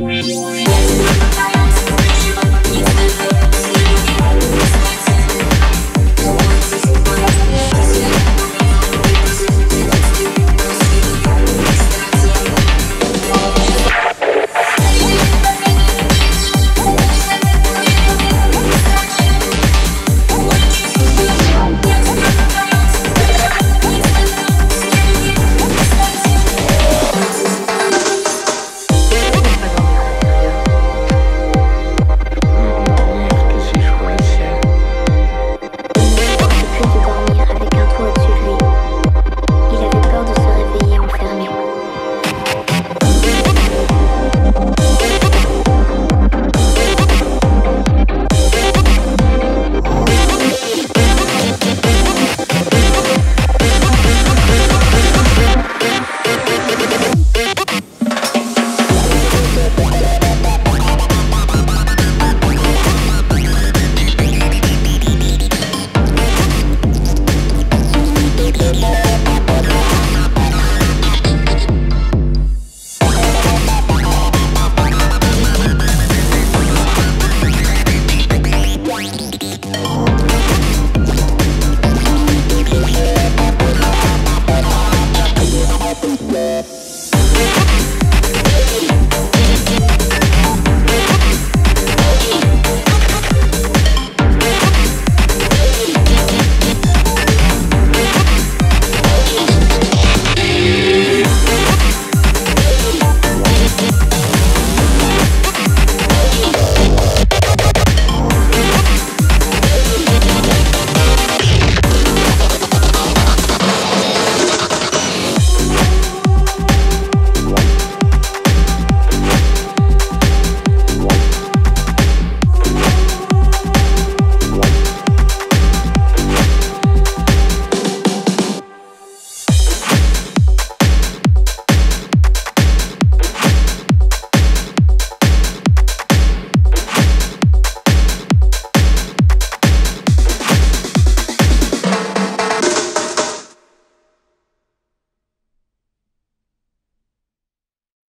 Música